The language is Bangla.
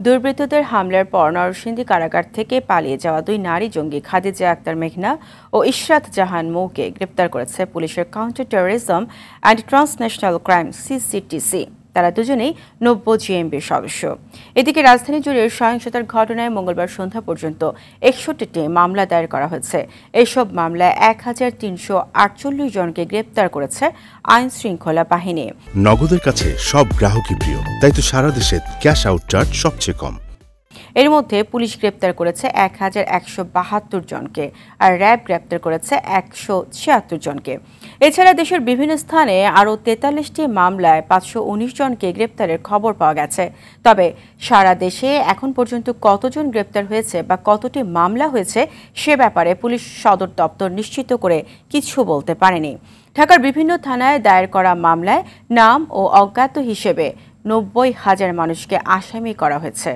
দুর্বৃত্তদের হামলার পর নরসিংদী কারাগার থেকে পালিয়ে যাওয়া দুই নারী জঙ্গি খাদিজা আক্তার মেঘনা ও ইশরাত জাহান মৌকে গ্রেপ্তার করেছে পুলিশের counter terrorism and transnational crime, CCTC. তারা দুজনেই নব্য জিএমবির সদস্য। এদিকে রাজধানী জুড়ে সহিংসতার ঘটনায় মঙ্গলবার সন্ধ্যা পর্যন্ত একষট্টিটি মামলা দায়ের করা হয়েছে। এসব মামলায় এক হাজার তিনশো আটচল্লিশ জনকে গ্রেপ্তার করেছে আইন শৃঙ্খলা বাহিনী। নগদের কাছে সব গ্রাহকই প্রিয়, তাই তো সারা দেশে ক্যাশ আউট চার্জ সবচেয়ে কম। এর মধ্যে পুলিশ গ্রেপ্তার করেছে এক হাজার একশো বাহাত্তর জনকে আর র্যাব গ্রেপ্তার করেছে একশো ছিয়াত্তর জনকে। এছাড়া দেশের বিভিন্ন স্থানে আরও তেতাল্লিশটি মামলায় পাঁচশো উনিশ জনকে গ্রেপ্তারের খবর পাওয়া গেছে। তবে সারা দেশে এখন পর্যন্ত কতজন গ্রেপ্তার হয়েছে বা কতটি মামলা হয়েছে সে ব্যাপারে পুলিশ সদর দপ্তর নিশ্চিত করে কিছু বলতে পারেনি। ঢাকার বিভিন্ন থানায় দায়ের করা মামলায় নাম ও অজ্ঞাত হিসেবে নব্বই হাজার মানুষকে আসামি করা হয়েছে।